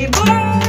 Happy birthday.